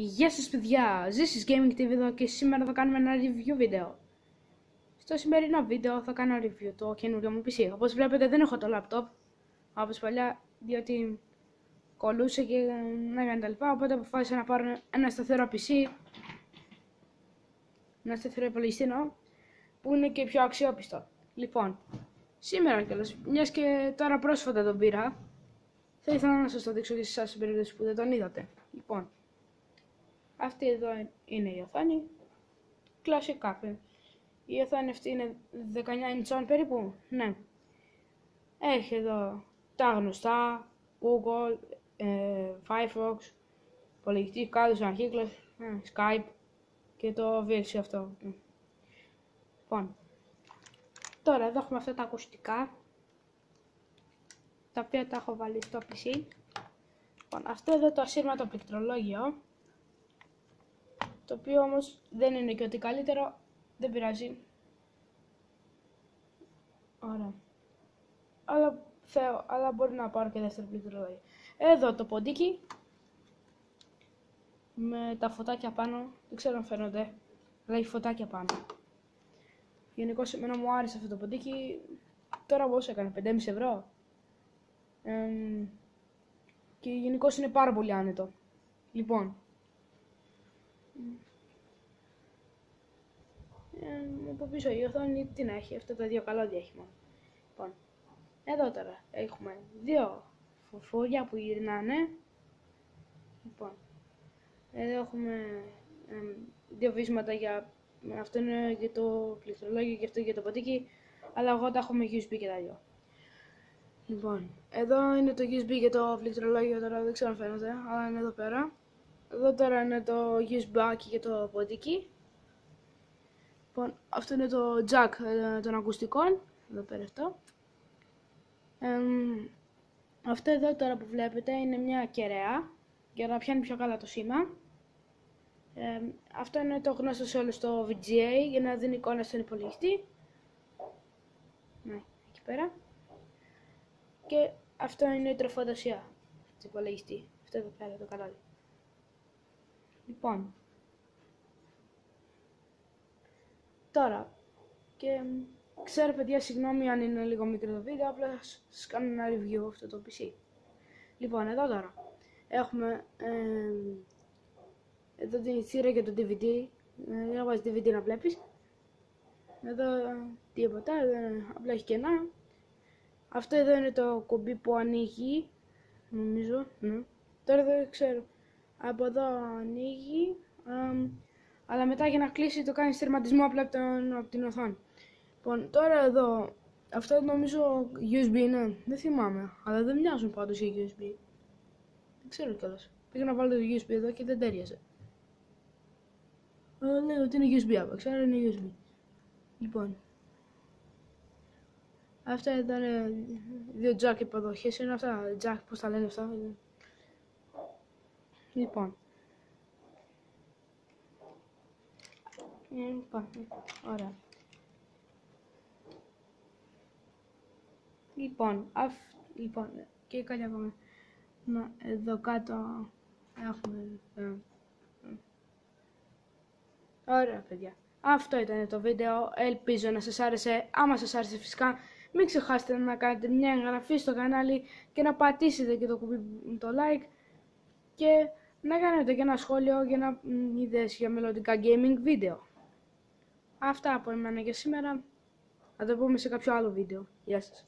Γεια σας παιδιά, Ζήσης Gaming TV εδώ και σήμερα θα κάνουμε ένα review βίντεο. Στο σημερινό βίντεο θα κάνω review το καινούριο μου PC. Όπως βλέπετε δεν έχω το laptop, όπως παλιά, διότι κολούσε και έκανε τα λοιπά, οπότε αποφάσισα να πάρω ένα σταθερό PC, ένα σταθερό υπολογιστή που είναι και πιο αξιόπιστο. Λοιπόν, σήμερα κιόλας, μιας και τώρα πρόσφατα τον πήρα, θα ήθελα να σας το δείξω και σε εσάς περίπτωση που δεν τον είδατε. Λοιπόν, αυτή εδώ είναι η οθόνη. Κλασικά. Η οθόνη αυτή είναι 19 inch περίπου. Ναι. Έχει εδώ τα γνωστά. Google, ε, Firefox, υπολογιστή, κάτω ανακύκλος, ε, Skype και το VLC αυτό. Λοιπόν, τώρα εδώ έχουμε αυτά τα ακουστικά τα οποία τα έχω βάλει στο PC. Λοιπόν, αυτό εδώ το ασύρματο πληκτρολόγιο το οποίο όμως δεν είναι και ότι καλύτερο, δεν πειράζει. Ωραία. Αλλά, θεω, αλλά μπορεί να πάρω και δεύτερο πληκτρολόγιο. Εδώ το ποντίκι. Με τα φωτάκια πάνω. Δεν ξέρω αν φαίνονται. Αλλά έχει φωτάκια πάνω. Γενικώ εμένα μου άρεσε αυτό το ποντίκι. Τώρα πόσο έκανε, 5,5 ευρώ. Ε, και γενικώς είναι πάρα πολύ άνετο. Λοιπόν, ε, από πίσω η οθόνη τι να έχει, αυτά τα δύο καλώδια έχει μόνο. Λοιπόν, εδώ τώρα έχουμε δύο φωτόρια που γυρνάνε. Λοιπόν, εδώ έχουμε ε, δύο βίσματα για αυτό είναι για το πληκτρολόγιο και αυτό για το ποτίκι, αλλά εγώ τα έχω με USB και τα δύο. Λοιπόν, εδώ είναι το USB και το πληκτρολόγιο τώρα, δεν ξέρω αν φαίνεται, αλλά είναι εδώ πέρα. Εδώ τώρα είναι το USB και το ποντίκι. Λοιπόν, αυτό είναι το jack ε, των ακουστικών. Εδώ πέρα αυτό. αυτό εδώ τώρα που βλέπετε είναι μια κεραία για να πιάνει πιο καλά το σήμα. αυτό είναι το γνωστό σε όλους το VGA για να δίνει εικόνα στον υπολογιστή. Ναι, εκεί πέρα. Και αυτό είναι η τροφοδοσία του υπολογιστή. Αυτό εδώ πέρα το κανάλι. Λοιπόν, τώρα, και ξέρω παιδιά, συγγνώμη αν είναι λίγο μικρό το βίντεο, απλά σας κάνω ένα review αυτό το PC. Λοιπόν, εδώ τώρα, έχουμε ε, εδώ την θύρα και το DVD, ε, για να βάζεις DVD να βλέπεις. Εδώ τίποτα, εδώ, απλά έχει κενά. Αυτό εδώ είναι το κουμπί που ανοίγει, νομίζω, ναι. Τώρα δεν ξέρω από εδώ ανοίγει, αλλά μετά για να κλείσει το κάνει στερματισμό απλά από, τον, από την οθόνη. Λοιπόν, τώρα εδώ, αυτό νομίζω USB είναι, δεν θυμάμαι, αλλά δεν μοιάζουν πάντως για USB. Δεν ξέρω κιόλας. Πήγα να βάλω το USB εδώ και δεν τέριαζε. Αλλά λέει ότι είναι USB από ξέρω είναι USB. Λοιπόν, αυτά ήταν δύο jack υποδοχές, είναι αυτά, jack, πώς τα λένε αυτά, Λοιπόν. Λοιπόν, ωραία. Λοιπόν, αφ, λοιπόν, και κάτι ακόμα. Να, εδώ κάτω έχουμε... Ε, ε. Ωραία, παιδιά. Αυτό ήταν το βίντεο. Ελπίζω να σας άρεσε. Άμα σας άρεσε φυσικά, μην ξεχάσετε να κάνετε μια εγγραφή στο κανάλι και να πατήσετε και το κουμπί το like και να κάνετε και ένα σχόλιο για να ιδέες για μελλοντικά gaming βίντεο. Αυτά από εμένα για σήμερα. Θα το πούμε σε κάποιο άλλο βίντεο. Γεια σας.